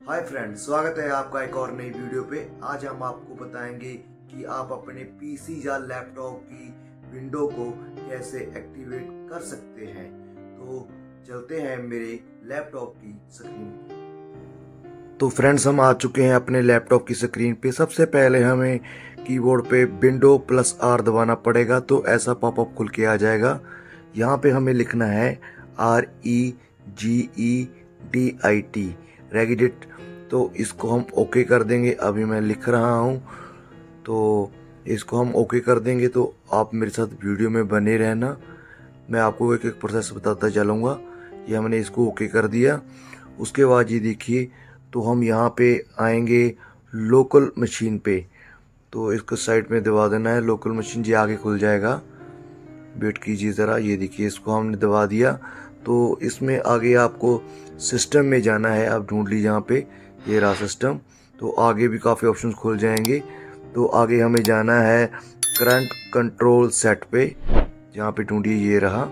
Hi friends, स्वागत है आपका एक और नई वीडियो पे। आज हम आपको बताएँगे कि आप अपने पीसी या लैपटॉप की विंडो को कैसे एक्टिवेट कर सकते हैं। तो चलते हैं मेरे लैपटॉप की स्क्रीन तो फ्रेंड्स, हम आ चुके हैं अपने लैपटॉप की स्क्रीन पे। सबसे पहले हमें कीबोर्ड पे विंडो प्लस आर दबाना पड़ेगा तो ऐसा पॉपअप खुल के आ जाएगा। यहाँ पे हमें लिखना है R E G E D I T. Regedit तो इसको हम ओके कर देंगे। अभी मैं लिख रहा हूँ। तो इसको हम ओके कर देंगे। तो आप मेरे साथ वीडियो में बने रहना। मैं आपको एक एक प्रोसेस बताता चलूँगा। ये हमने इसको ओके कर दिया। उसके बाद ये देखिए तो हम यहाँ पे आएँगे लोकल मशीन पे। तो इसको साइड में दबा देना है। लोकल मशीन जी आगे खुल जाएगा। वेट कीजिए ज़रा। ये देखिए, इसको हमने दबा दिया। तो इसमें आगे आपको सिस्टम में जाना है, आप ढूंढ लीजिए यहाँ पे, ये रहा सिस्टम। तो आगे भी काफ़ी ऑप्शन खुल जाएँगे। तो आगे हमें जाना है करंट कंट्रोल सेट पे, जहाँ पे ढूंढिए ये रहा।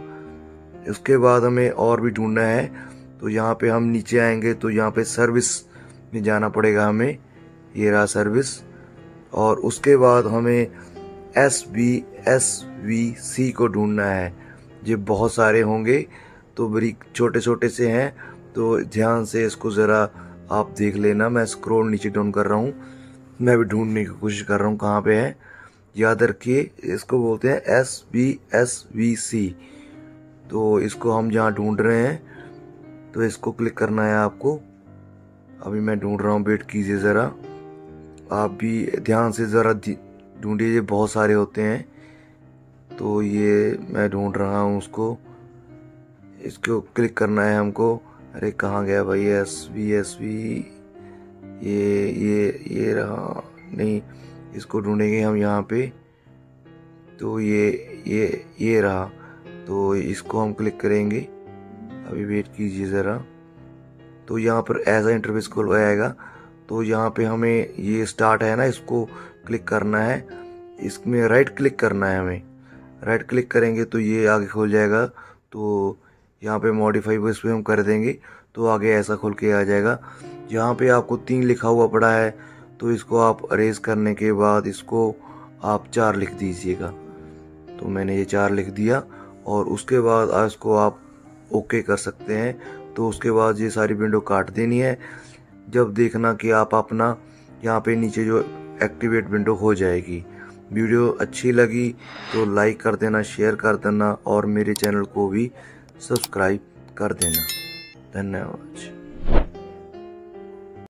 उसके बाद हमें और भी ढूंढना है। तो यहाँ पे हम नीचे आएँगे तो यहाँ पे सर्विस में जाना पड़ेगा हमें, ये रहा सर्विस और उसके बाद हमें S B S V C को ढूंढना है। ये बहुत सारे होंगे। तो बड़ी छोटे छोटे से हैं तो ध्यान से इसको ज़रा आप देख लेना। मैं स्क्रोल नीचे डाउन कर रहा हूँ। मैं भी ढूँढने की कोशिश कर रहा हूँ कहाँ पे है। याद रखिए, इसको बोलते हैं S B S V C तो इसको हम जहाँ ढूंढ रहे हैं तो इसको क्लिक करना है आपको। अभी मैं ढूंढ रहा हूँ वेट कीजिए ज़रा। आप भी ध्यान से ज़रा ढूंढिए बहुत सारे होते हैं। तो ये मैं ढूंढ रहा हूँ उसको। इसको क्लिक करना है हमको। अरे कहाँ गया भाई एस वी एस वी ये ये ये रहा। नहीं, इसको ढूंढेंगे हम यहाँ पे। तो ये ये ये रहा। तो इसको हम क्लिक करेंगे। अभी वेट कीजिए ज़रा। तो यहाँ पर ऐसा इंटरफेस खुल आएगा तो यहाँ पे हमें ये स्टार्ट है ना, इसको क्लिक करना है। इसमें राइट क्लिक करना है हमें। राइट क्लिक करेंगे तो ये आगे खोल जाएगा। तो यहाँ पे मॉडिफाई इस पर हम कर देंगे तो आगे ऐसा खुल के आ जाएगा। यहाँ पे आपको तीन लिखा हुआ पड़ा है तो इसको आप अरेज करने के बाद इसको आप चार लिख दीजिएगा। तो मैंने ये चार लिख दिया, और उसके बाद इसको आप ओके कर सकते हैं। तो उसके बाद ये सारी विंडो काट देनी है। जब देखना कि आप अपना यहाँ पे नीचे जो एक्टिवेट विंडो हो जाएगी। वीडियो अच्छी लगी तो लाइक कर देना शेयर कर देना, और मेरे चैनल को भी सब्सक्राइब कर देना। धन्यवाद।